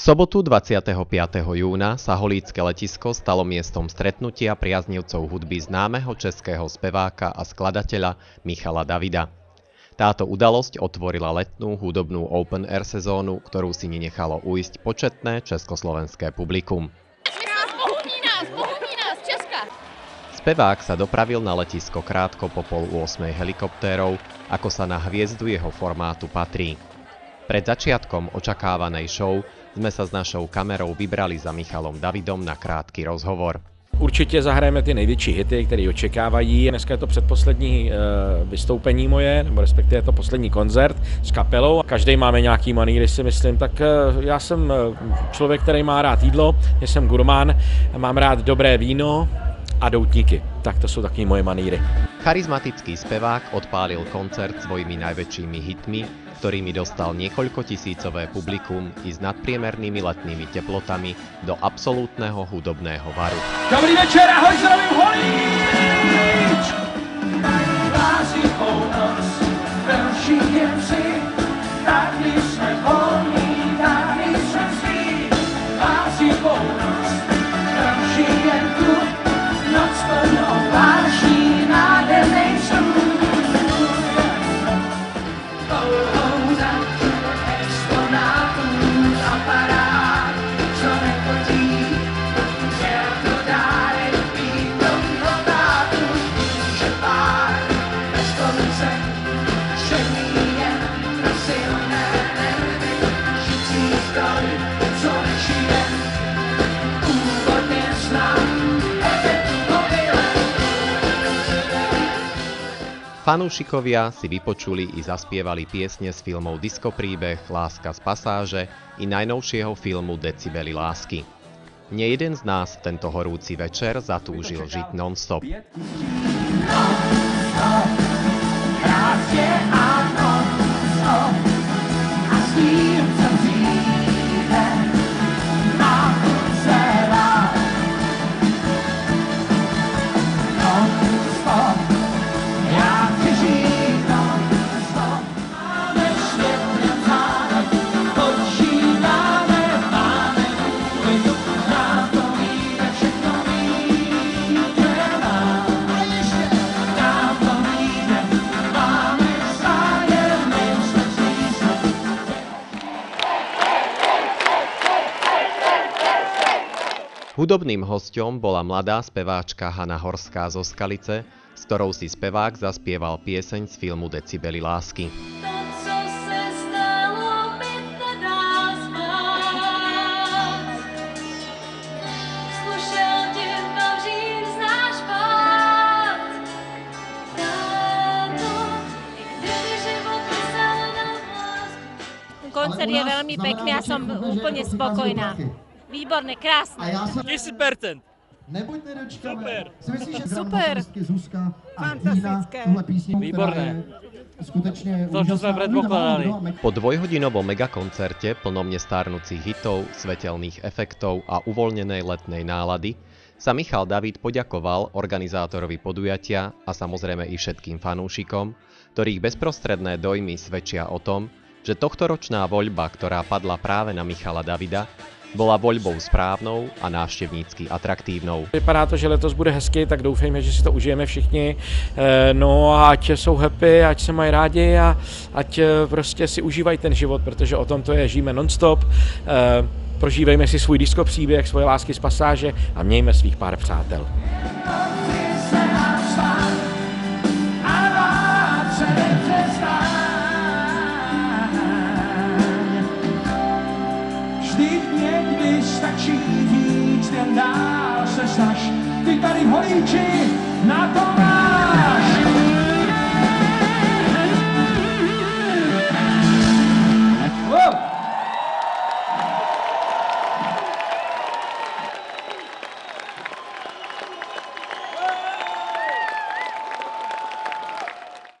Sobotu 25. júna sa Holícké letisko stalo miestom stretnutia priaznivcov hudby známeho českého speváka a skladateľa Michala Davida. Táto udalosť otvorila letnú hudobnú open air sezónu, ktorú si nenechalo uísť početné československé publikum. Spevák sa dopravil na letisko krátko po pol 8 helikoptérov, ako sa na hviezdu jeho formátu patrí. Pred začiatkom očakávanej show sme sa s našou kamerou vybrali za Michalom Davidom na krátky rozhovor. Určitě zahrajeme ty největší hity, které očekávají. Dneska je to předposlední e, vystoupení moje, nebo respektive je to poslední koncert s kapelou. Každý máme nějaký maníry, si myslím. Tak e, já jsem člověk, který má rád jídlo, jsem gurmán, mám rád dobré víno, a doutníky. Tak to sú takí moje maníry. Charizmatický spevák odpálil koncert svojimi najväčšími hitmi, ktorými dostal niekoľko tisícové publikum i s nadpriemernými letnými teplotami do absolútneho hudobného varu. Dobrý večer, ahoj, zdravím Holíč! Fanúšikovia si vypočuli i zaspievali piesne z filmov Disco príbeh, Láska z pasáže i najnovšieho filmu Decibely lásky. Nie jeden z nás tento horúci večer zatúžil žiť non-stop. Hudobným hosťom bola mladá speváčka Hanna Horská zo Skalice, s ktorou si spevák zaspieval pieseň z filmu Decibely lásky. To, co se stalo. Koncert je veľmi pekný a som úplne spokojná. Výborné, krásne. A já jsem 1000%. nebuď nedočkavé. Super. Si myslím, že Super. Zuzka a tuhle písničku, Výborné. skutečně To, čo sme predpokladali. Po dvojhodinovom megakoncerte plnom nestárnúcich hitov, svetelných efektov a uvoľnenej letnej nálady sa Michal David poďakoval organizátorovi podujatia a samozrejme i všetkým fanúšikom, ktorých bezprostredné dojmy svedčia o tom, že tohtoročná voľba, ktorá padla práve na Michala Davida, bola voľbou správnou a návštevnícky atraktívnou. Vypadá to, že letos bude hezky, tak doufejme, že si to užijeme všichni. Eh, No a ať jsou happy, ať se mají rádi a ať eh, prostě si užívají ten život, protože o tom to je, žijeme non-stop. eh, Prožívejme si svůj disco příběh, svoje lásky z pasáže a mějme svých pár přátel. Shang-Chi, not.